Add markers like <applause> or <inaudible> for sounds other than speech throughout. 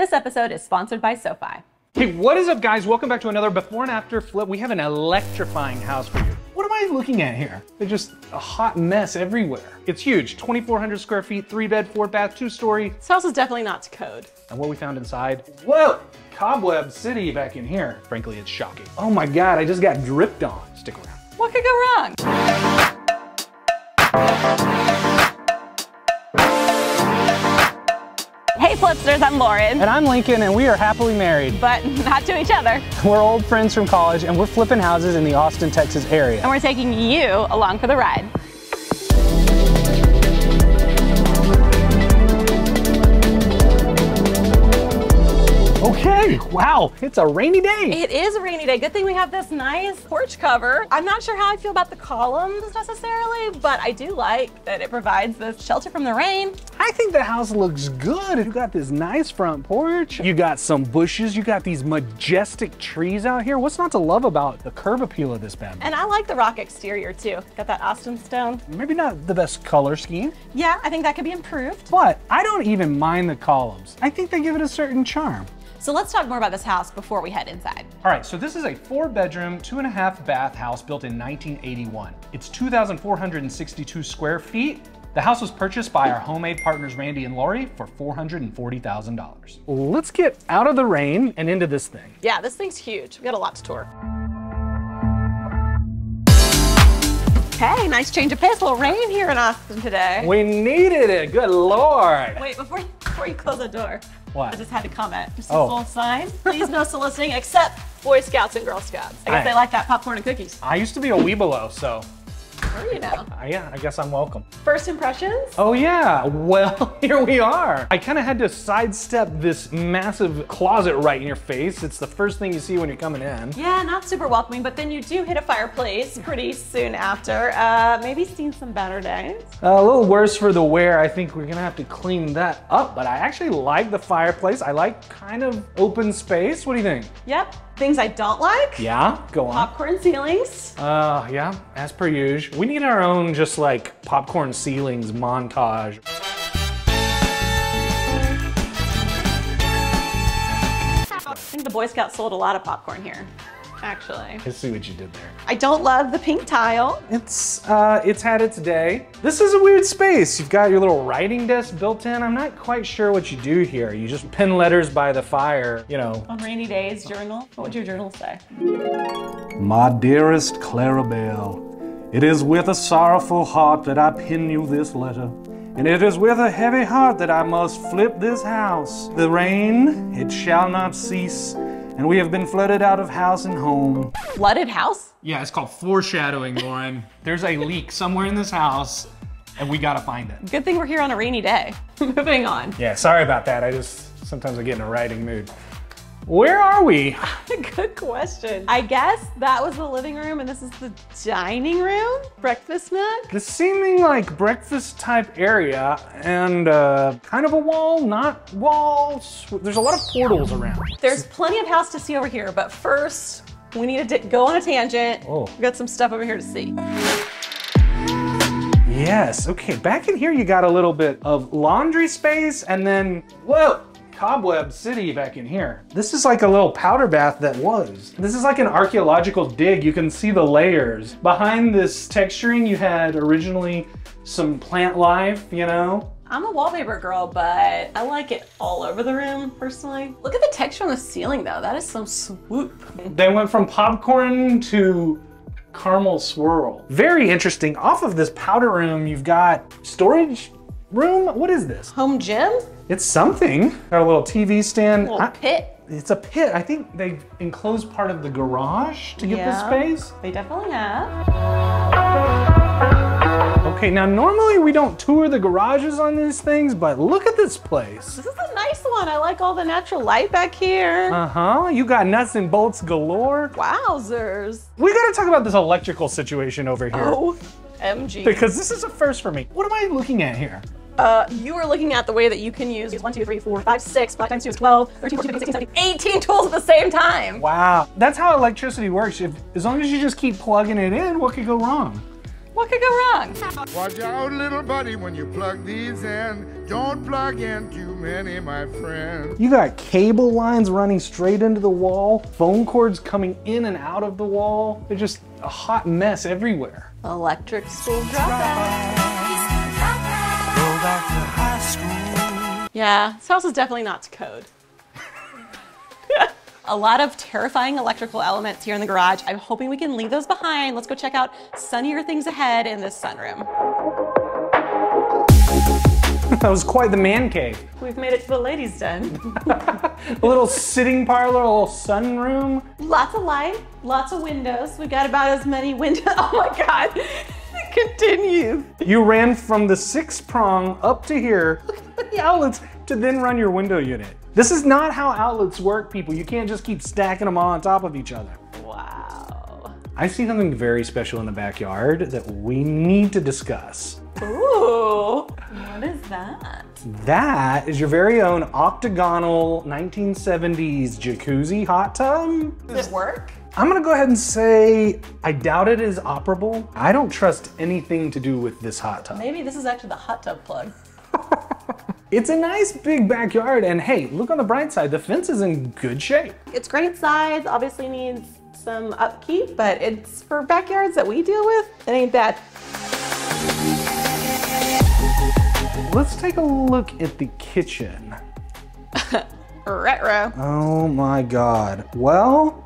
This episode is sponsored by SoFi. Hey, what is up guys? Welcome back to another before and after flip. We have an electrifying house for you. What am I looking at here? They're just a hot mess everywhere. It's huge, 2,400 square feet, three bed, four bath, two story. This house is definitely not to code. And what we found inside, whoa, cobweb city back in here. Frankly, it's shocking. Oh my God, I just got dripped on. Stick around. What could go wrong? Flipsters, I'm Lauren, And I'm Lincoln, and we are happily married. but not to each other. <laughs> We're old friends from college, and we're flipping houses in the Austin, Texas area. And we're taking you along for the ride. Okay, wow, it's a rainy day. It is a rainy day. Good thing we have this nice porch cover. I'm not sure how I feel about the columns necessarily, but I do like that it provides this shelter from the rain. I think the house looks good. You got this nice front porch. You got some bushes. You got these majestic trees out here. What's not to love about the curb appeal of this bed? And I like the rock exterior too. Got that Austin stone. Maybe not the best color scheme, Yeah, I think that could be improved. but I don't even mind the columns. I think they give it a certain charm. So let's talk more about this house before we head inside. All right, so this is a four bedroom, two and a half bath house built in 1981. It's 2,462 square feet. The house was purchased by our homemade partners Randy and Lori for $440,000. Let's get out of the rain and into this thing. Yeah, this thing's huge. We got a lot to tour. Okay, nice change of pace. A little rain here in Austin today. We needed it, good lord. Wait, before, before you close the door, What? I just had to comment. Just Oh. a little sign. Please no soliciting except Boy Scouts and Girl Scouts. I guess I- they like that popcorn and cookies. I used to be a Webelo, so Or you know. uh, yeah, I guess I'm welcome. First impressions? Oh yeah, <laughs> well, <laughs> here we are. I kind of had to sidestep this massive closet right in your face. It's the first thing you see when you're coming in. Yeah, not super welcoming, but then you do hit a fireplace pretty soon after. Uh, maybe seen some better days. a little worse for the wear. I think we're gonna have to clean that up, but I actually like the fireplace. I like kind of open space. What do you think? Yep. Things I don't like. Yeah, go on. Popcorn ceilings. Uh, yeah, as per usual. We need our own just like popcorn ceilings montage. I think the Boy Scouts sold a lot of popcorn here, actually. Let's see what you did there. I don't love the pink tile. It's uh, it's had its day. This is a weird space. You've got your little writing desk built in. I'm not quite sure what you do here. You just pin letters by the fire, you know. On rainy days, journal. What would your journal say? My dearest Clarabelle, it is with a sorrowful heart that I pin you this letter. And it is with a heavy heart that I must flip this house. The rain, it shall not cease, and we have been flooded out of house and home. Flooded house? Yeah, it's called foreshadowing, Lauren. There's a leak somewhere in this house, and we gotta find it. Good thing we're here on a rainy day. <laughs> Moving on. Yeah, sorry about that. I just sometimes I get in a writing mood. Where are we? <laughs> Good question. I guess that was the living room and this is the dining room? Breakfast nook? This seeming like breakfast type area and uh, kind of a wall, not walls. There's a lot of portals around. There's plenty of house to see over here, but first we need to go on a tangent. Oh. We got some stuff over here to see. Yes, okay, back in here you got a little bit of laundry space and then, whoa, cobweb city back in here. This is like a little powder bath that was. This is like an archaeological dig. You can see the layers. Behind this texturing you had originally some plant life, you know? I'm a wallpaper girl, but I like it all over the room personally. Look at the texture on the ceiling though. That is some swoop. They went from popcorn to caramel swirl. Very interesting. Off of this powder room, you've got storage room. What is this? Home gym? It's something. Got a little TV stand. Little I- pit. it's a pit. I think they enclosed part of the garage to get Yeah. the space. They definitely have. Okay, now normally we don't tour the garages on these things, but look at this place. This is a nice one. I like all the natural light back here. Uh-huh. You got nuts and bolts galore. Wowzers. We gotta talk about this electrical situation over here. Oh, MG. Because this is a first for me. What am I looking at here? Uh, you are looking at the way that you can use 1, 2, 3, 4, 5, 6, 5 times 2 is 12, 13, 14, 15, 16, 17, 18 tools at the same time. Wow. That's how electricity works. If, as long as you just keep plugging it in, what could go wrong? What could go wrong? Watch out, little buddy, when you plug these in. Don't plug in too many, my friend. You got cable lines running straight into the wall, phone cords coming in and out of the wall. They're just a hot mess everywhere. Electric school dropout. Yeah, this house is definitely not to code. <laughs> a lot of terrifying electrical elements here in the garage. I'm hoping we can leave those behind. Let's go check out sunnier things ahead in this sunroom. <laughs> that was quite the man cave. We've made it to the ladies' den. <laughs> A little sitting parlor, a little sunroom. lots of light, lots of windows. We got about as many windows. Oh my God. Continue. You ran from the six prong up to here, <laughs> the outlets, to then run your window unit. This is not how outlets work, people. You can't just keep stacking them all on top of each other. Wow. I see something very special in the backyard that we need to discuss. Ooh. What is that? That is your very own octagonal 1970s jacuzzi hot tub. Does it work? I'm gonna go ahead and say I doubt it is operable. I don't trust anything to do with this hot tub. Maybe this is actually the hot tub plug. <laughs> It's a nice big backyard, and hey, look on the bright side, the fence is in good shape. It's great size, obviously needs some upkeep, but it's for backyards that we deal with, it ain't bad. Let's take a look at the kitchen. <laughs> Retro. Oh my god. Well,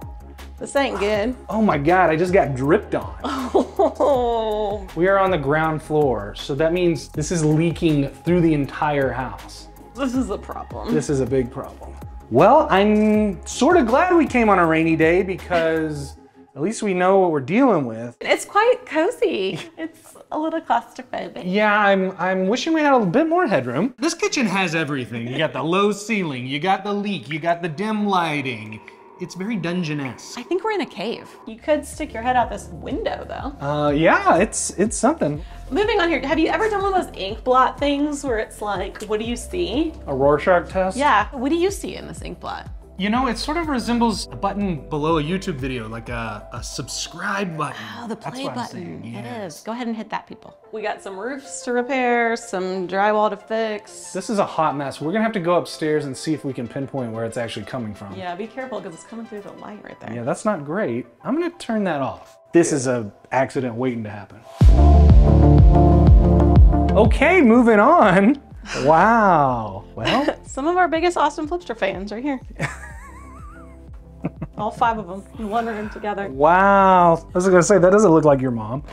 This ain't good. oh my god, I just got dripped on. <laughs> Oh, We are on the ground floor, so that means this is leaking through the entire house. this is a problem. This is a big problem. Well, I'm sort of glad we came on a rainy day because at least we know what we're dealing with. It's quite cozy. It's a little claustrophobic. Yeah, I'm I'm wishing we had a bit more headroom. This kitchen has everything. You got the low ceiling, you got the leak, you got the dim lighting. It's very dungeon-esque. I think we're in a cave. You could stick your head out this window though. Uh, yeah, it's it's something. Moving on here, have you ever done one of those ink blot things where it's like, what do you see? A Rorschach test. Yeah, what do you see in this ink blot? You know, it sort of resembles a button below a YouTube video, like a, a subscribe button. Oh, the play button. saying, yes. is. Go ahead and hit that, people. We got some roofs to repair, some drywall to fix. This is a hot mess. We're gonna have to go upstairs and see if we can pinpoint where it's actually coming from. Yeah, be careful because it's coming through the light right there. Yeah, that's not great. I'm gonna turn that off. This is a accident waiting to happen. Okay, moving on. Wow. Well, Some of our biggest Austin Flipster fans are here. <laughs> All five of them in one room together. wow. I was gonna say that doesn't look like your mom.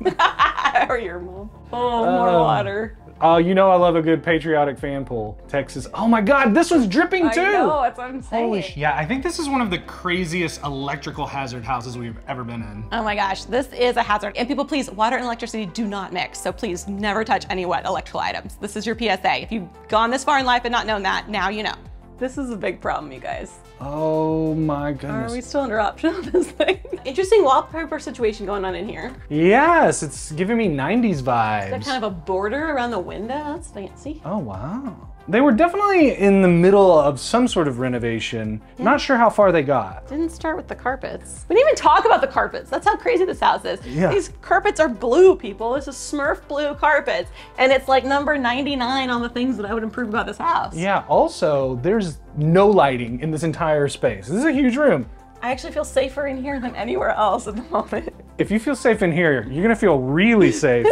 <laughs> or your mom. Oh, more Oh. water. Oh, you know I love a good patriotic fan pool. Texas. Oh my God, this one's dripping too. I know, that's what I'm saying. Holy sh- Yeah, I think this is one of the craziest electrical hazard houses we've ever been in. Oh my gosh, this is a hazard. And people, please, water and electricity do not mix. So please never touch any wet electrical items. This is your PSA. If you've gone this far in life and not known that, now you know. This is a big problem, you guys. Oh my goodness. Are we still under option on this thing? <laughs> Interesting wallpaper situation going on in here. Yes, it's giving me 90s Got that kind of a border around the window. That's fancy. Oh wow. They were definitely in the middle of some sort of renovation. Not sure how far they got. Didn't start with the carpets. We didn't even talk about the carpets. That's how crazy this house is. Yeah. These carpets are blue, people. This is Smurf blue carpets. And it's like number 99 on the things that I would improve about this house. Yeah, also, there's no lighting in this entire space. This is a huge room. I actually feel safer in here than anywhere else at the moment. If you feel safe in here, you're gonna feel really <laughs> safe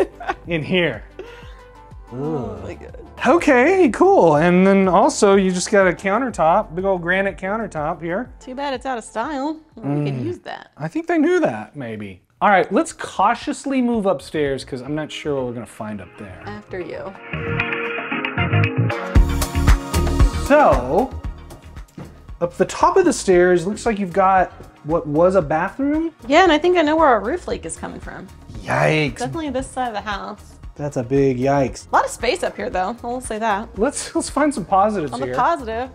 in here. Oh my god. Okay, cool. And then also, you just got a countertop, big old granite countertop here. Too bad it's out of style. We could mm. use that. I think they knew that, maybe. All right, let's cautiously move upstairs because I'm not sure what we're gonna find up there. After you. So, up the top of the stairs, looks like you've got what was a bathroom. Yeah, and I think I know where our roof leak is coming from. Yikes, Definitely this side of the house. That's a big yikes. A lot of space up here, though. I will say that. Let's let's find some positives On here. the positive,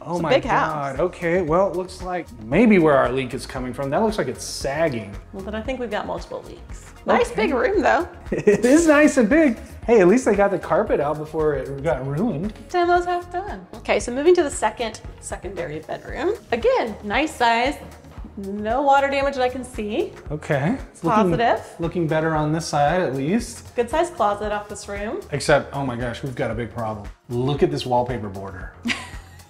oh a my big god. house. Okay, well, it looks like maybe where our leak is coming from. That looks like it's sagging. well, then I think we've got multiple leaks. Nice big room, though. <laughs> it is nice and big. Hey, at least they got the carpet out before it got ruined. Demo's half done. Okay, so moving to the second secondary bedroom. Again, nice size, No water damage that I can see. Okay. It's Positive. Looking, looking better on this side at least. Good sized closet off this room. Except, oh my gosh, we've got a big problem. Look at this wallpaper border.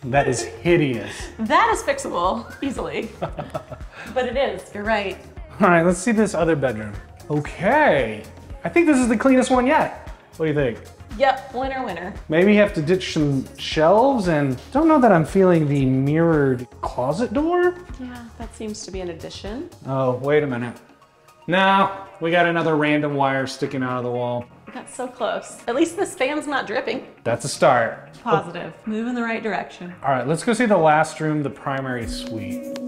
that is <laughs> hideous. That is fixable easily. <laughs> but it is, you're right. All right, let's see this other bedroom. Okay. I think this is the cleanest one yet. What do you think? Yep, winner, winner. Maybe have to ditch some shelves and don't know that I'm feeling the mirrored closet door. Yeah, that seems to be an addition. Oh, wait a minute. Now we got another random wire sticking out of the wall. Got so close. At least this fan's not dripping. That's a start. Positive. Move in the right direction. All right, let's go see the last room, the primary suite.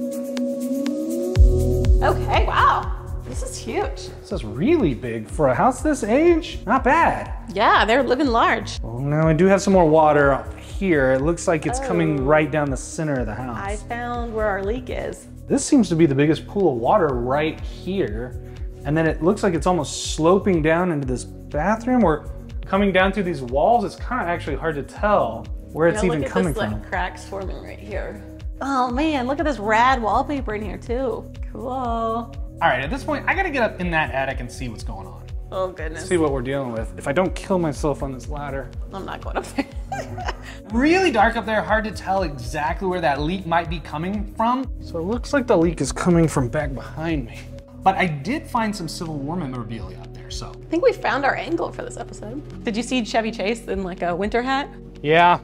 Okay, wow. This is huge. This is really big for a house this age. Not bad. Yeah, they're living large. Well, now I do have some more water here. It looks like it's coming oh. right down the center of the house. I found where our leak is. This seems to be the biggest pool of water right here. And then it looks like it's almost sloping down into this bathroom or coming down through these walls. It's kind of actually hard to tell where it's Now even look at coming this from. like cracks forming right here. Oh man, look at this rad wallpaper in here too. Cool. All right, at this point, I gotta get up in that attic and see what's going on. Oh goodness. See what we're dealing with. If I don't kill myself on this ladder. I'm not going up there. <laughs> Really dark up there, hard to tell exactly where that leak might be coming from. So it looks like the leak is coming from back behind me. But I did find some Civil War memorabilia up there, so. I think we found our angle for this episode. Did you see Chevy Chase in like a winter hat? Yeah,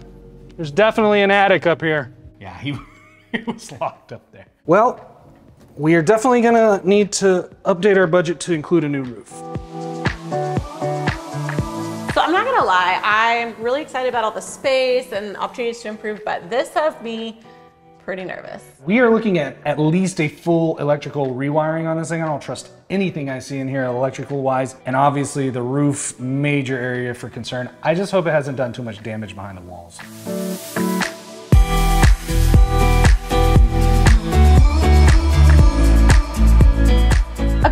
there's definitely an attic up here. Yeah, he, <laughs> he was locked up there. Well, we are definitely gonna need to update our budget to include a new roof. So I'm not gonna lie, I'm really excited about all the space and opportunities to improve, but this has me pretty nervous. We are looking at at least a full electrical rewiring on this thing. I don't trust anything I see in here electrical wise. And obviously the roof, major area for concern. I just hope it hasn't done too much damage behind the walls.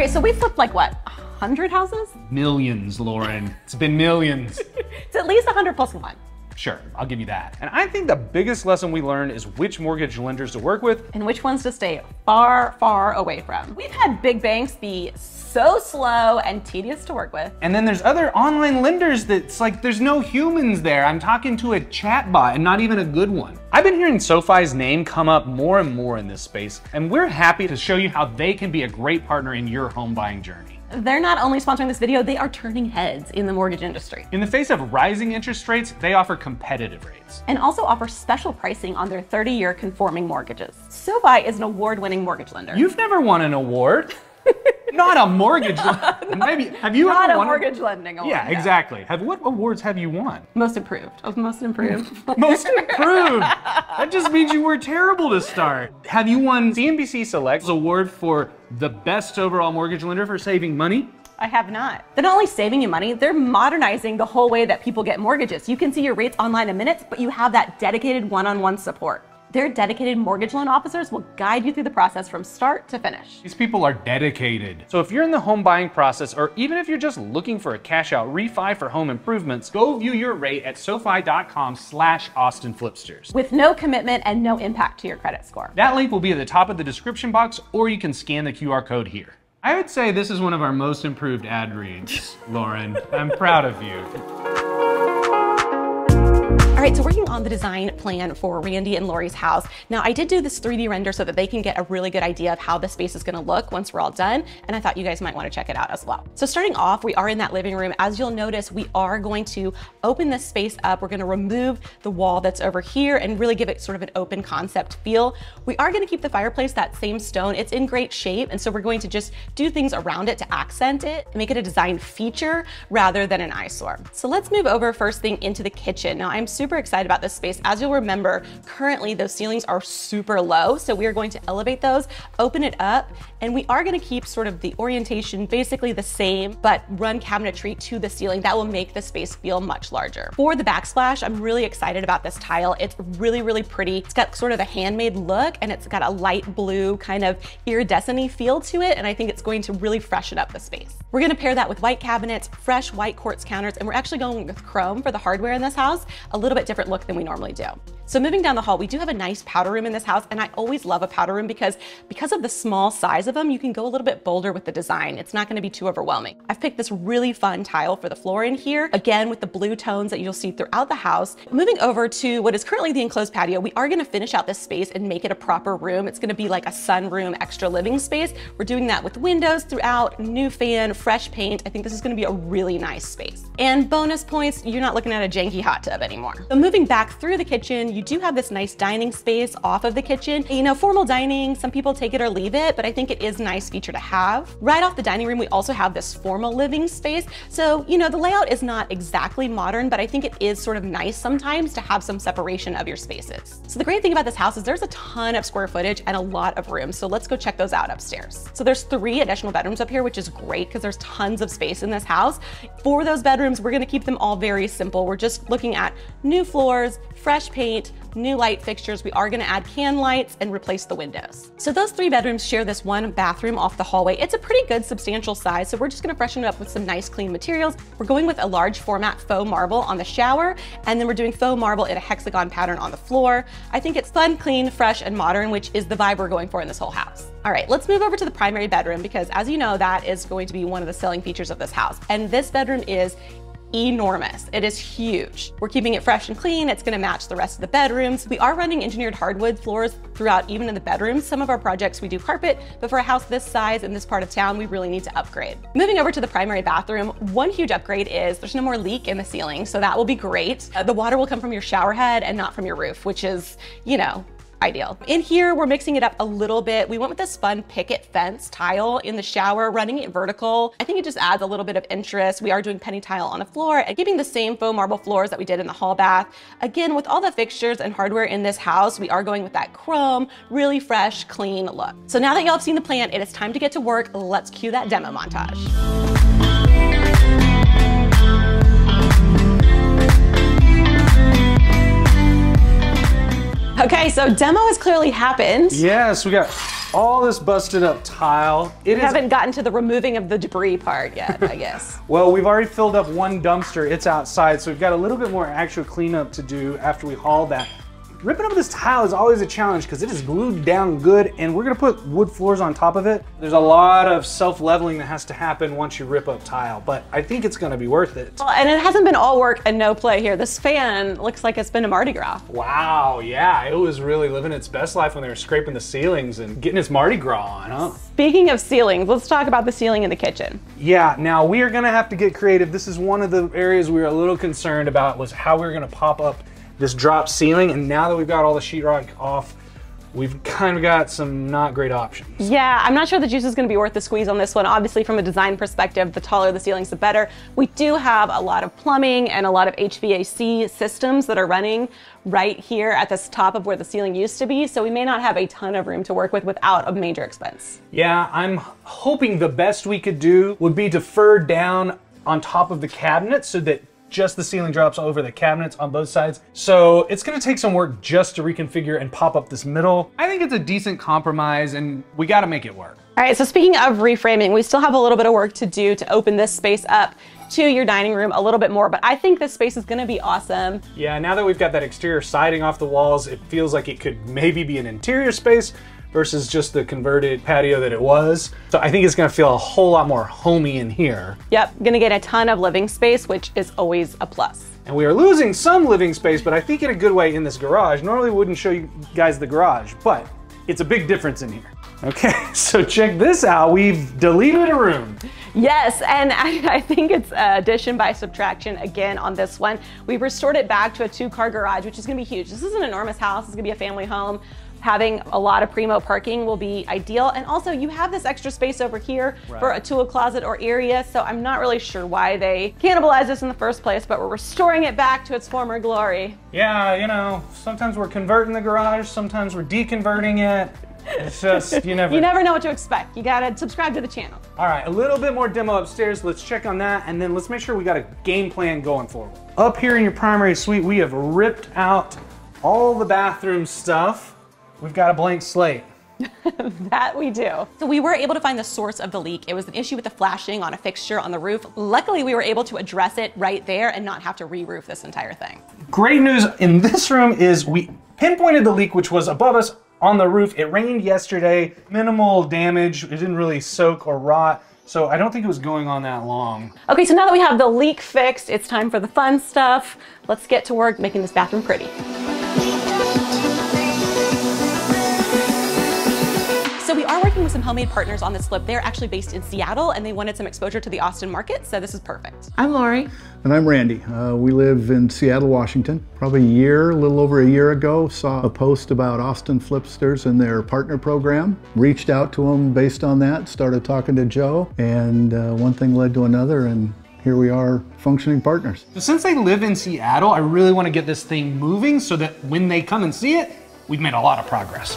Okay, so we flipped like what, 100 houses? Millions, Lauren. It's been millions. <laughs> It's at least 100 plus one. Sure, I'll give you that. And I think the biggest lesson we learned is which mortgage lenders to work with. and which ones to stay far, far away from. We've had big banks be so slow and tedious to work with. And then there's other online lenders that's like there's no humans there. I'm talking to a chatbot and not even a good one. I've been hearing SoFi's name come up more and more in this space, and we're happy to show you how they can be a great partner in your home buying journey. They're not only sponsoring this video, they are turning heads in the mortgage industry In the face of rising interest rates, they offer competitive rates. and also offer special pricing on their 30 year conforming mortgages. SoFi is an award winning mortgage lender. You've never won an award. Not a mortgage. lo- <laughs> Maybe have you not ever a won? mortgage lending award. Yeah, no. exactly. Have what awards have you won? Most improved. Of oh, most improved. <laughs> Most improved. that just means you were terrible to start. Have you won CNBC Select's award for the best overall mortgage lender for saving money? I have not. They're not only saving you money, they're modernizing the whole way that people get mortgages. You can see your rates online in minutes, but you have that dedicated one on one support. Their dedicated mortgage loan officers will guide you through the process from start to finish. These people are dedicated. So if you're in the home buying process, or even if you're just looking for a cash out refi for home improvements, go view your rate at SoFi.com slash Austin Flipsters. With no commitment and no impact to your credit score. That link will be at the top of the description box, or you can scan the QR code here. I would say this is one of our most improved ad reads, Lauren. I'm proud of you. All right, so working on the design plan for Randy and Lori's house. Now, I did do this 3D render so that they can get a really good idea of how the space is gonna look once we're all done, and I thought you guys might wanna check it out as well. So starting off, we are in that living room. As you'll notice, we are going to open this space up. We're gonna remove the wall that's over here and really give it sort of an open concept feel. We are gonna keep the fireplace that same stone. It's in great shape, and so we're going to just do things around it to accent it, and make it a design feature rather than an eyesore. So let's move over first thing into the kitchen. Now, I'm super excited about this space. As you'll remember, currently those ceilings are super low, so we are going to elevate those, open it up, and we are gonna keep sort of the orientation basically the same, but run cabinetry to the ceiling. That will make the space feel much larger. For the backsplash, I'm really excited about this tile. It's really, really pretty. It's got sort of a handmade look, and it's got a light blue kind of iridescent feel to it, and I think it's going to really freshen up the space. We're gonna pair that with white cabinets, fresh white quartz counters, and we're actually going with chrome for the hardware in this house, a little bit different look than we normally do. So moving down the hall, we do have a nice powder room in this house, and I always love a powder room because because of the small size of them, you can go a little bit bolder with the design. It's not gonna be too overwhelming. I've picked this really fun tile for the floor in here, again with the blue tones that you'll see throughout the house. Moving over to what is currently the enclosed patio, we are gonna finish out this space and make it a proper room. It's gonna be like a sunroom extra living space. We're doing that with windows throughout, new fan, fresh paint. I think this is gonna be a really nice space. And bonus points, you're not looking at a janky hot tub anymore. So moving back through the kitchen, you do have this nice dining space off of the kitchen. You know, formal dining, some people take it or leave it, but I think it is a nice feature to have. Right off the dining room, we also have this formal living space. So, you know, the layout is not exactly modern, but I think it is sort of nice sometimes to have some separation of your spaces. So the great thing about this house is there's a ton of square footage and a lot of room. So let's go check those out upstairs. So there's three additional bedrooms up here, which is great because there's tons of space in this house. For those bedrooms, we're gonna keep them all very simple. We're just looking at new floors, fresh paint, new light fixtures. We are gonna add can lights and replace the windows. So those three bedrooms share this one bathroom off the hallway. It's a pretty good substantial size, so we're just gonna freshen it up with some nice clean materials. We're going with a large format faux marble on the shower, and then we're doing faux marble in a hexagon pattern on the floor. I think it's fun, clean, fresh, and modern, which is the vibe we're going for in this whole house. All right, let's move over to the primary bedroom because as you know, that is going to be one of the selling features of this house. And this bedroom is enormous. It is huge. We're keeping it fresh and clean. It's gonna match the rest of the bedrooms. We are running engineered hardwood floors throughout, even in the bedrooms. Some of our projects we do carpet, but for a house this size in this part of town, we really need to upgrade. Moving over to the primary bathroom, one huge upgrade is there's no more leak in the ceiling, so that will be great. Uh, the water will come from your shower head and not from your roof, which is, you know, ideal. In here, we're mixing it up a little bit. We went with this fun picket fence tile in the shower, running it vertical. I think it just adds a little bit of interest. We are doing penny tile on the floor and keeping the same faux marble floors that we did in the hall bath. Again, with all the fixtures and hardware in this house, we are going with that chrome, really fresh, clean look. So now that y'all have seen the plan, it is time to get to work. Let's cue that demo montage. Okay, so demo has clearly happened. Yes, we got all this busted up tile. It we haven't gotten to the removing of the debris part yet, I guess. <laughs> well, we've already filled up one dumpster. It's outside, so we've got a little bit more actual cleanup to do after we haul that. Ripping up this tile is always a challenge because it is glued down good and we're gonna put wood floors on top of it. There's a lot of self-leveling that has to happen once you rip up tile, but I think it's gonna be worth it. Well, and it hasn't been all work and no play here. This fan looks like it's been a Mardi Gras. Wow, yeah, it was really living its best life when they were scraping the ceilings and getting its Mardi Gras on, huh? Speaking of ceilings, let's talk about the ceiling in the kitchen. Yeah, now we are gonna have to get creative. This is one of the areas we were a little concerned about was how we were gonna pop up this drop ceiling. And now that we've got all the sheetrock off, we've kind of got some not great options. Yeah, I'm not sure the juice is gonna be worth the squeeze on this one. Obviously from a design perspective, the taller the ceilings, the better. We do have a lot of plumbing and a lot of HVAC systems that are running right here at this top of where the ceiling used to be. So we may not have a ton of room to work with without a major expense. Yeah, I'm hoping the best we could do would be to fur down on top of the cabinet so that just the ceiling drops over the cabinets on both sides. So it's gonna take some work just to reconfigure and pop up this middle. I think it's a decent compromise and we gotta make it work. All right, so speaking of reframing, we still have a little bit of work to do to open this space up to your dining room a little bit more, but I think this space is gonna be awesome. Yeah, now that we've got that exterior siding off the walls, it feels like it could maybe be an interior space versus just the converted patio that it was. So I think it's gonna feel a whole lot more homey in here. Yep, gonna get a ton of living space, which is always a plus. And we are losing some living space, but I think in a good way in this garage. Normally wouldn't show you guys the garage, but it's a big difference in here. Okay, <laughs> so check this out. We've deleted a room. Yes, and I, <laughs> I, think it's addition by subtraction again on this one. We've restored it back to a two car garage, which is gonna be huge. This is an enormous house. It's gonna be a family home having a lot of primo parking will be ideal. And also you have this extra space over here right. for a tool closet or area. So I'm not really sure why they cannibalized this in the first place, but we're restoring it back to its former glory. Yeah, you know, sometimes we're converting the garage, sometimes we're deconverting it. It's just, you <laughs> never... you never know what to expect. You gotta subscribe to the channel. All right, a little bit more demo upstairs. Let's check on that, and then let's make sure we got a game plan going forward. Up here in your primary suite, we have ripped out all the bathroom stuff. We've got a blank slate. <laughs> that we do. So we were able to find the source of the leak. It was an issue with the flashing on a fixture on the roof. Luckily, we were able to address it right there and not have to re-roof this entire thing. Great news in this room is we pinpointed the leak, which was above us on the roof. It rained yesterday, minimal damage. It didn't really soak or rot. So I don't think it was going on that long. Okay, so now that we have the leak fixed, it's time for the fun stuff. Let's get to work making this bathroom pretty. So we are working with some homemade partners on this flip. They're actually based in Seattle and they wanted some exposure to the Austin market, so this is perfect. I'm Lori. And I'm Randy. Uh, we live in Seattle, Washington. Probably a year, a little over a year ago, saw a post about Austin Flipsters and their partner program. Reached out to them based on that, started talking to Joe, and uh, one thing led to another, and here we are functioning partners. So since they live in Seattle, I really want to get this thing moving so that when they come and see it, we've made a lot of progress.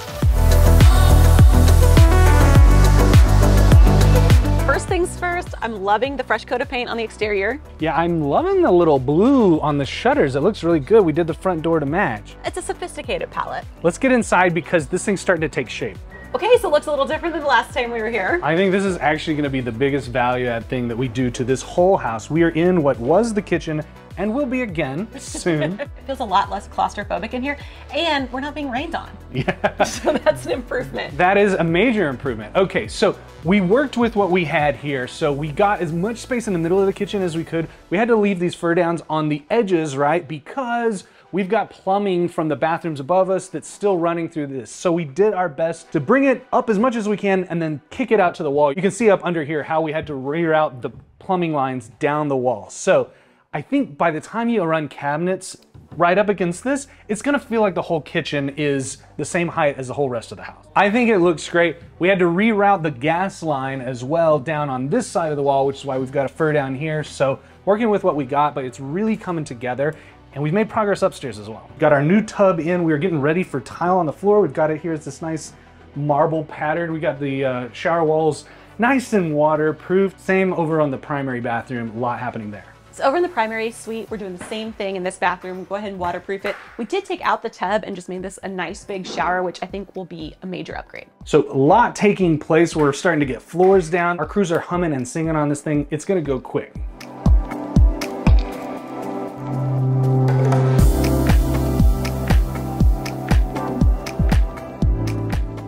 Things first, I'm loving the fresh coat of paint on the exterior. Yeah, I'm loving the little blue on the shutters. It looks really good. We did the front door to match. It's a sophisticated palette. Let's get inside because this thing's starting to take shape. Okay, so it looks a little different than the last time we were here. I think this is actually gonna be the biggest value add thing that we do to this whole house. We are in what was the kitchen and will be again soon. it <laughs> feels a lot less claustrophobic in here, and we're not being rained on. Yeah. <laughs> so that's an improvement. That is a major improvement. Okay, so we worked with what we had here. So we got as much space in the middle of the kitchen as we could. We had to leave these fur downs on the edges, right? Because We've got plumbing from the bathrooms above us that's still running through this. So we did our best to bring it up as much as we can and then kick it out to the wall. You can see up under here how we had to reroute the plumbing lines down the wall. So I think by the time you run cabinets right up against this, it's gonna feel like the whole kitchen is the same height as the whole rest of the house. I think it looks great. We had to reroute the gas line as well down on this side of the wall, which is why we've got a fur down here. So working with what we got, but it's really coming together. And we've made progress upstairs as well. Got our new tub in. We are getting ready for tile on the floor. We've got it here. It's this nice marble pattern. We got the uh, shower walls nice and waterproof. Same over on the primary bathroom. A lot happening there. So over in the primary suite, we're doing the same thing in this bathroom. Go ahead and waterproof it. We did take out the tub and just made this a nice big shower, which I think will be a major upgrade. So a lot taking place. We're starting to get floors down. Our crews are humming and singing on this thing. It's gonna go quick.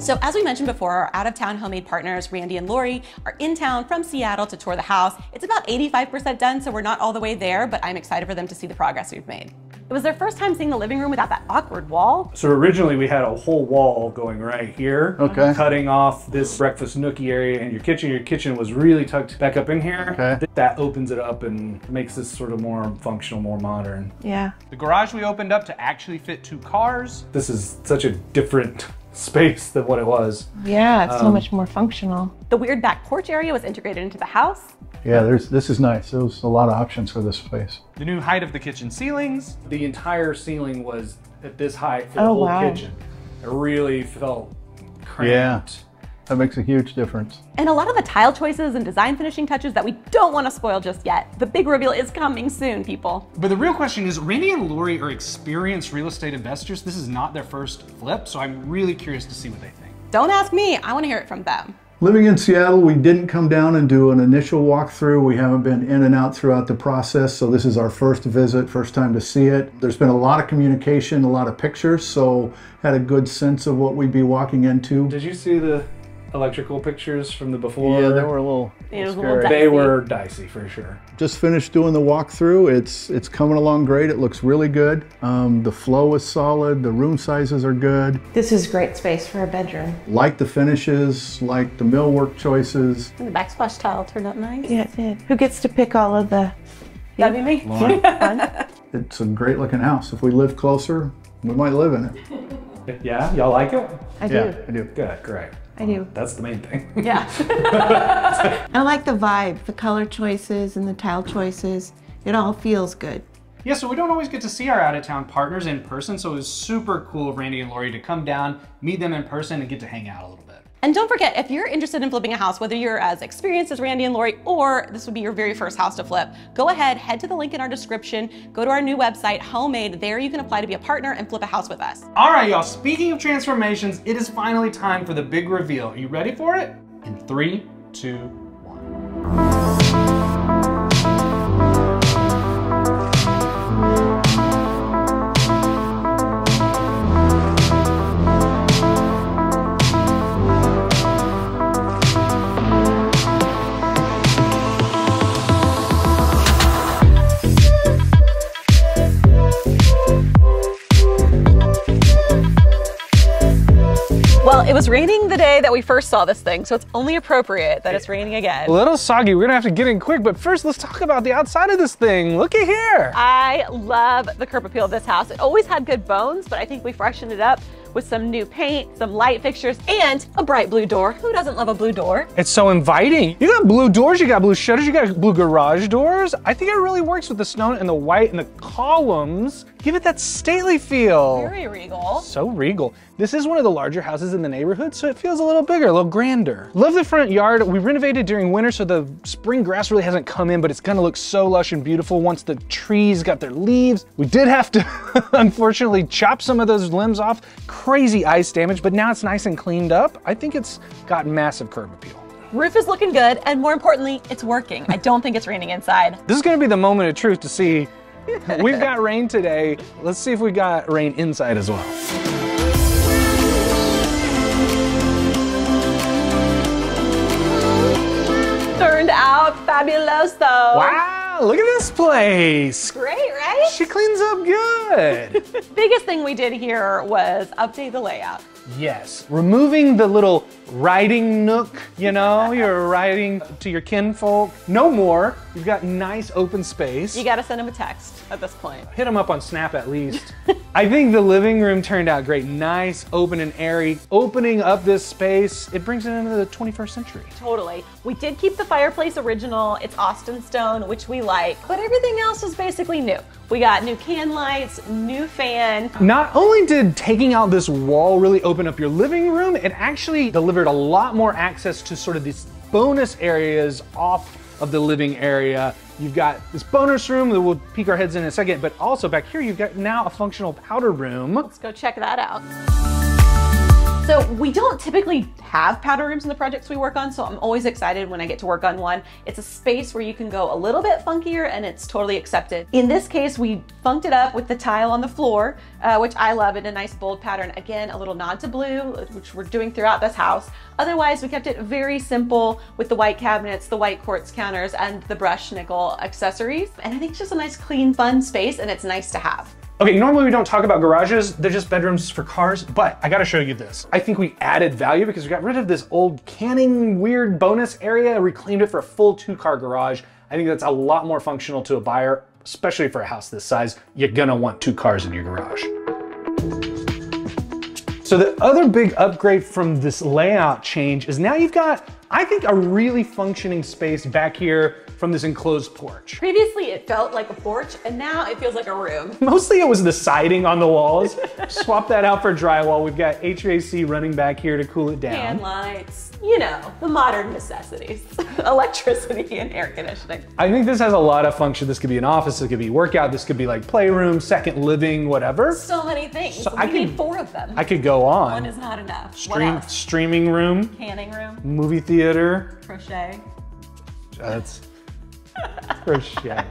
So as we mentioned before, our out-of-town homemade partners, Randy and Lori, are in town from Seattle to tour the house. It's about 85% done, so we're not all the way there, but I'm excited for them to see the progress we've made. It was their first time seeing the living room without that awkward wall. So originally we had a whole wall going right here. Okay. Cutting off this breakfast nookie area and your kitchen. Your kitchen was really tucked back up in here. Okay. That opens it up and makes this sort of more functional, more modern. Yeah. The garage we opened up to actually fit two cars. This is such a different space than what it was. Yeah, it's so Um, much more functional. The weird back porch area was integrated into the house. Yeah, there's, this is nice. There's a lot of options for this space. The new height of the kitchen ceilings. The entire ceiling was at this height for the Oh, whole wow. kitchen. It really felt cramped. Yeah. That makes a huge difference. And a lot of the tile choices and design finishing touches that we don't want to spoil just yet. The big reveal is coming soon, people. But the real question is, Randy and Lori are experienced real estate investors. This is not their first flip, so I'm really curious to see what they think. Don't ask me, I want to hear it from them. Living in Seattle, we didn't come down and do an initial walkthrough. We haven't been in and out throughout the process, so this is our first visit, first time to see it. There's been a lot of communication, a lot of pictures, so had a good sense of what we'd be walking into. Did you see the electrical pictures from the before? Yeah, they were a little, It was a scary. little They dicey. were dicey for sure. Just finished doing the walkthrough. It's it's coming along great. It looks really good. Um, the flow is solid. The room sizes are good. This is great space for a bedroom. Like the finishes, like the millwork choices. And the backsplash tile turned out nice. Yeah, it did. Who gets to pick all of the? That'd be me. Fun. <laughs> It's a great looking house. If we live closer, we might live in it. <laughs> Yeah, y'all like it? I do. Yeah, I do. Good, great. I do. That's the main thing. <laughs> Yeah. <laughs> I like the vibe, the color choices and the tile choices. It all feels good. Yeah, so we don't always get to see our out-of-town partners in person, so it was super cool of Randy and Lori to come down, meet them in person, and get to hang out a little bit. And don't forget, if you're interested in flipping a house, whether you're as experienced as Randy and Lori, or this would be your very first house to flip, go ahead, head to the link in our description, go to our new website, Homemade. There you can apply to be a partner and flip a house with us. All right, y'all, speaking of transformations, it is finally time for the big reveal. Are you ready for it? In three, two, one. It was raining the day that we first saw this thing, so it's only appropriate that it's raining again. A little soggy, we're gonna have to get in quick, but first let's talk about the outside of this thing. Look at here. I love the curb appeal of this house. It always had good bones, but I think we freshened it up with some new paint, some light fixtures, and a bright blue door. Who doesn't love a blue door? It's so inviting. You got blue doors, you got blue shutters, you got blue garage doors. I think it really works with the stone and the white and the columns. Give it that stately feel. Very regal. So regal. This is one of the larger houses in the neighborhood, so it feels a little bigger, a little grander. Love the front yard. We renovated during winter, so the spring grass really hasn't come in, but it's gonna look so lush and beautiful once the trees got their leaves. We did have to, <laughs> unfortunately, chop some of those limbs off. Crazy ice damage, but now it's nice and cleaned up. I think it's got massive curb appeal. Roof is looking good, and more importantly, it's working. I don't think it's raining inside. This is gonna be the moment of truth to see. <laughs> We've got rain today. Let's see if we got rain inside as well. Turned out fabuloso. Wow, look at this place. Great, right? She cleans up good. <laughs> Biggest thing we did here was update the layout. Yes, removing the little writing nook, you know, you're writing <laughs> to your kinfolk. No more. You've got nice open space. You gotta send him a text at this point. Hit them up on Snap at least. <laughs> I think the living room turned out great. Nice, open and airy. Opening up this space, it brings it into the 21st century. Totally. We did keep the fireplace original. It's Austin stone, which we like, but everything else is basically new. We got new can lights, new fan. Not only did taking out this wall really open up your living room, it actually delivered a lot more access to sort of these bonus areas off of the living area. You've got this bonus room that we'll peek our heads in, in a second, but also back here you've got now a functional powder room. Let's go check that out. So we don't typically have powder rooms in the projects we work on, so I'm always excited when I get to work on one. It's a space where you can go a little bit funkier and it's totally accepted. In this case, we funked it up with the tile on the floor, uh, which I love in a nice bold pattern. Again, a little nod to blue, which we're doing throughout this house. Otherwise, we kept it very simple with the white cabinets, the white quartz counters, and the brushed nickel accessories. And I think it's just a nice, clean, fun space, and it's nice to have. Okay, normally we don't talk about garages, they're just bedrooms for cars, but I gotta show you this. I think we added value because we got rid of this old canning weird bonus area, reclaimed it for a full two car garage. I think that's a lot more functional to a buyer, especially for a house this size. You're gonna want two cars in your garage. So the other big upgrade from this layout change is now you've got, I think, a really functioning space back here from this enclosed porch. Previously, it felt like a porch, and now it feels like a room. <laughs> Mostly it was the siding on the walls. Swap that out for drywall. We've got HVAC running back here to cool it Fan down. lights, you know, the modern necessities, <laughs> electricity and air conditioning. I think this has a lot of function. This could be an office, this could be workout, this could be like playroom, second living, whatever. So many things. So we I need could- four of them. I could go on. One is not enough. Stream, streaming room, Canning room, movie theater. crochet. That's for sure.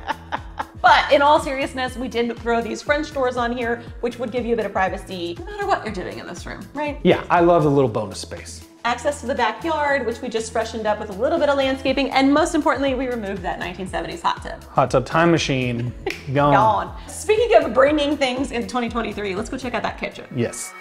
But in all seriousness, we did throw these French doors on here, which would give you a bit of privacy no matter what you're doing in this room, right? Yeah, I love the little bonus space. Access to the backyard, which we just freshened up with a little bit of landscaping, and most importantly, we removed that 1970s hot tub. Hot tub time machine, <laughs> gone. Gone. Speaking of bringing things into 2023, let's go check out that kitchen. Yes.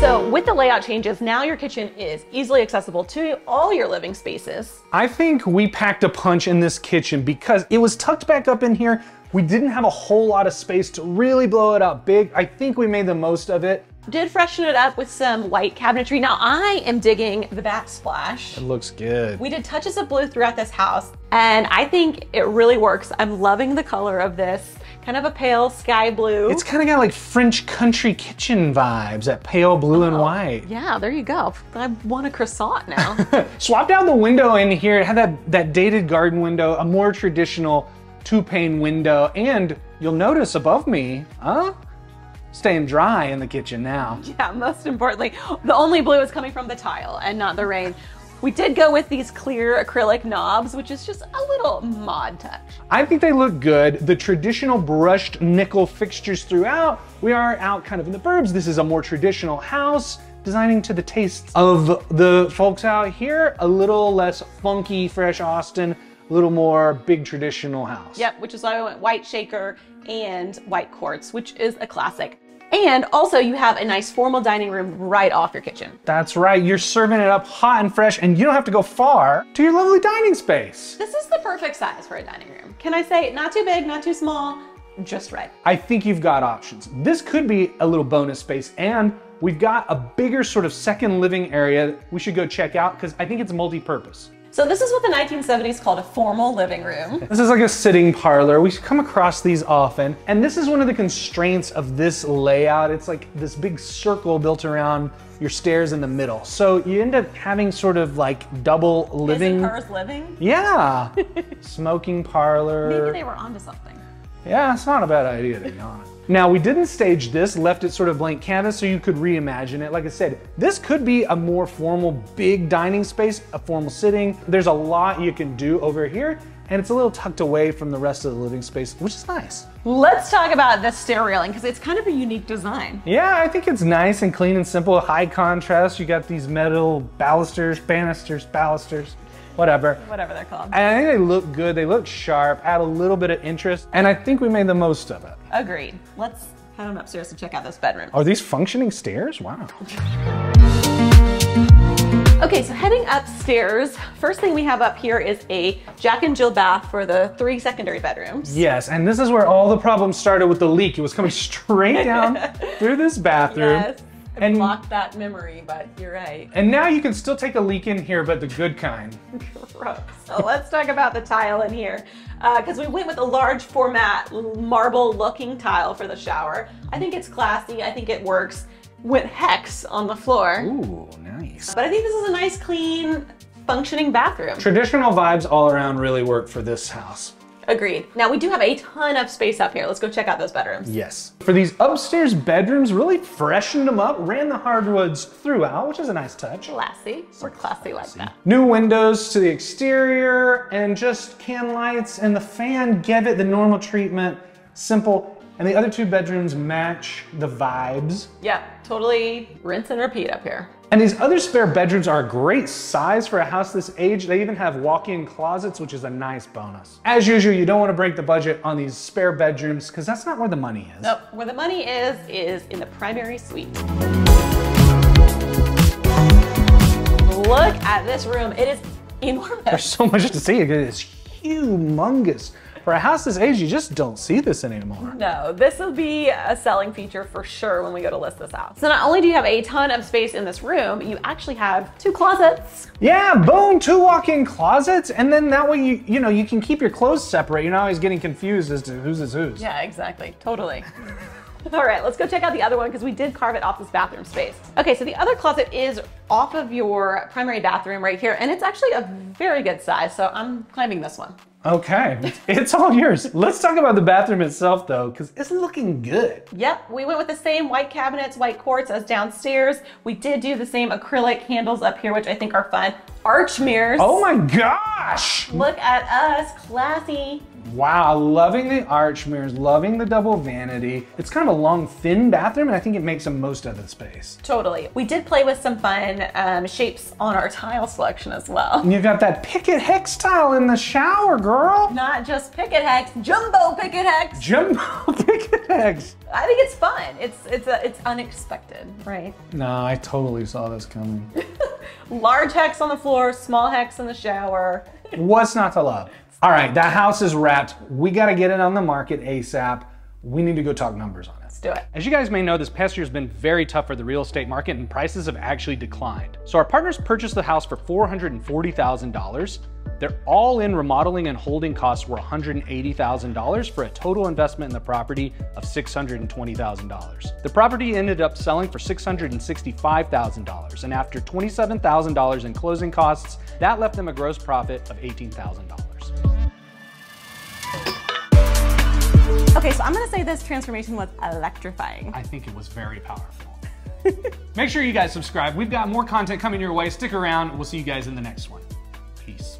So with the layout changes, now your kitchen is easily accessible to all your living spaces. I think we packed a punch in this kitchen because it was tucked back up in here. We didn't have a whole lot of space to really blow it out big. I think we made the most of it. Did freshen it up with some white cabinetry. Now I am digging the backsplash. It looks good. We did touches of blue throughout this house, and I think it really works. I'm loving the color of this. Kind of a pale sky blue. It's kind of got like French country kitchen vibes, that pale blue and oh, white. yeah, there you go. I want a croissant now. <laughs> Swap out the window in here. It had that, that dated garden window, a more traditional two pane window, and you'll notice above me, huh? Staying dry in the kitchen now. yeah, most importantly, the only blue is coming from the tile and not the rain. We did go with these clear acrylic knobs, which is just a little mod touch. I think they look good. The traditional brushed nickel fixtures throughout. We are out kind of in the burbs. This is a more traditional house, designing to the tastes of the folks out here. A little less funky, fresh Austin, a little more big traditional house. Yep, which is why I went white shaker and white quartz, which is a classic. And also you have a nice formal dining room right off your kitchen. That's right. You're serving it up hot and fresh, and you don't have to go far to your lovely dining space. This is the perfect size for a dining room. Can I say not too big, not too small, just right. I think you've got options. This could be a little bonus space, and we've got a bigger sort of second living area we should go check out because I think it's multi-purpose. So this is what the 1970s called a formal living room. This is like a sitting parlor. We come across these often, and this is one of the constraints of this layout. It's like this big circle built around your stairs in the middle. So you end up having sort of like double living. Isn't hers living? Yeah. <laughs> Smoking parlor. Maybe they were onto something. Yeah, it's not a bad idea to be honest. Now we didn't stage this, left it sort of blank canvas so you could reimagine it. Like I said, this could be a more formal big dining space, a formal sitting. There's a lot you can do over here and it's a little tucked away from the rest of the living space, which is nice. Let's talk about the stair railing because it's kind of a unique design. Yeah, I think it's nice and clean and simple, high contrast. You got these metal balusters, banisters, balusters, whatever. Whatever they're called. And I think they look good, they look sharp, add a little bit of interest, and I think we made the most of it. Agreed. Let's head on upstairs to check out this bedroom. Are these functioning stairs? Wow. Okay, so heading upstairs, first thing we have up here is a Jack and Jill bath for the three secondary bedrooms. Yes, and this is where all the problems started with the leak. It was coming straight down <laughs> through this bathroom. Yes. I And- blocked that memory, but you're right. And now you can still take a leak in here, but the good kind. <laughs> Gross. So let's talk about the tile in here. Uh, because we went with a large format marble looking tile for the shower. I think it's classy. I think it works. Went hex on the floor. Ooh, nice. But I think this is a nice, clean, functioning bathroom. Traditional vibes all around really work for this house. Agreed. Now we do have a ton of space up here. Let's go check out those bedrooms. Yes. For these upstairs bedrooms, really freshened them up, ran the hardwoods throughout, which is a nice touch. Classy. We're classy like that. New windows to the exterior and just can lights and the fan gave it the normal treatment, simple. And the other two bedrooms match the vibes. Yeah, totally rinse and repeat up here. And these other spare bedrooms are a great size for a house this age. They even have walk-in closets, which is a nice bonus. As usual, you don't want to break the budget on these spare bedrooms because that's not where the money is. Nope, where the money is, is in the primary suite. Look at this room. It is enormous. There's so much to see. It is humongous. For a house this age, you just don't see this anymore. No, this will be a selling feature for sure when we go to list this out. So not only do you have a ton of space in this room, you actually have two closets. Yeah, boom, two walk-in closets, and then that way you you know you can keep your clothes separate. You're not always getting confused as to whose is whose. Yeah, exactly. Totally. <laughs> All right, let's go check out the other one because we did carve it off this bathroom space. Okay, so the other closet is off of your primary bathroom right here, and it's actually a very good size, so I'm climbing this one. Okay, <laughs> it's all yours. Let's talk about the bathroom itself though, because it's looking good. Yep, we went with the same white cabinets, white quartz as downstairs. We did do the same acrylic handles up here, which I think are fun. Arch mirrors. Oh my gosh! Look at us, classy. Wow, loving the arch mirrors, loving the double vanity. It's kind of a long, thin bathroom, and I think it makes the most of the space. Totally. We did play with some fun um, shapes on our tile selection as well. And you got that picket hex tile in the shower, girl. Not just picket hex, jumbo picket hex. Jumbo <laughs> picket hex. I think it's fun. It's it's a, it's unexpected, right? No, I totally saw this coming. <laughs> Large hex on the floor, small hex in the shower. What's not to love? All right, that house is wrapped. We got to get it on the market ASAP. We need to go talk numbers on it. Let's do it. As you guys may know, this past year has been very tough for the real estate market and prices have actually declined. So our partners purchased the house for $440,000. Their all-in remodeling and holding costs were $180,000 for a total investment in the property of $620,000. The property ended up selling for $665,000, and after $27,000 in closing costs, that left them a gross profit of $18,000. Okay, so I'm gonna say this transformation was electrifying. I think it was very powerful. Make sure you guys subscribe. We've got more content coming your way. Stick around. We'll see you guys in the next one. Peace.